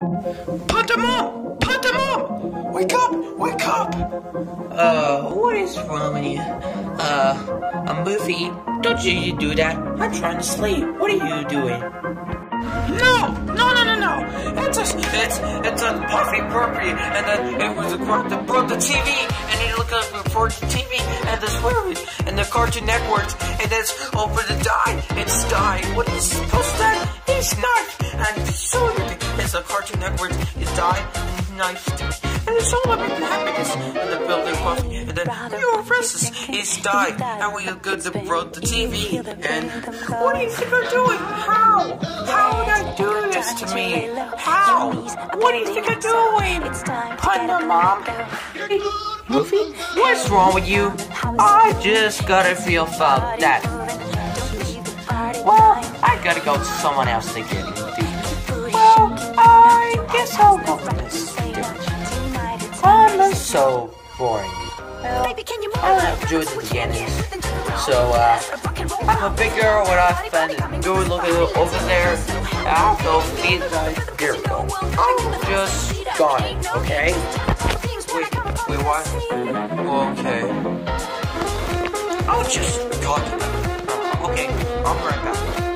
Panta mom! Panta mom! Wake up! Wake up! Uh, what is wrong with you? Uh, I'm Buffy. Don't you do that. I'm trying to sleep. What are you doing? No! No, no, no, no! It's a, it's, it's a puffy burpee, and then it was a quirk that broke the TV, and it looked up for the TV, and the swearing, and the Cartoon Network, and it's over the die. It's die. What is supposed to It's not. And a Cartoon Network. is die and. And it's all about the happiness, and the building puffy, and then your versus is die, and we good to broke the TV, and what do you think I'm doing? How? How would I do this to me? How? What do you think I'm doing? Putting mom. Goofy, what's wrong with you? I just gotta feel about that. Well, I gotta go to someone else to get you. Well, I guess I'll go for this. I'm so boring. Well, I don't enjoy the beginnings. So, uh, I'm a big girl when I spend go look at over there. Feed guys. Here we go. I'm just gone, okay? Wait, wait, what? Okay. I'll just talk. Okay, be right back.